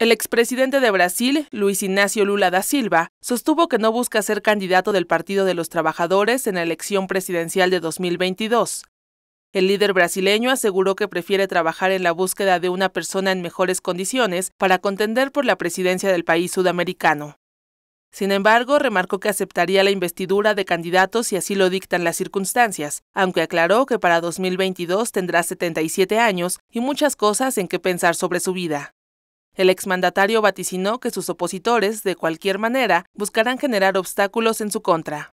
El expresidente de Brasil, Luis Ignacio Lula da Silva, sostuvo que no busca ser candidato del Partido de los Trabajadores en la elección presidencial de 2022. El líder brasileño aseguró que prefiere trabajar en la búsqueda de una persona en mejores condiciones para contender por la presidencia del país sudamericano. Sin embargo, remarcó que aceptaría la investidura de candidatos si así lo dictan las circunstancias, aunque aclaró que para 2022 tendrá 77 años y muchas cosas en que pensar sobre su vida. El exmandatario vaticinó que sus opositores, de cualquier manera, buscarán generar obstáculos en su contra.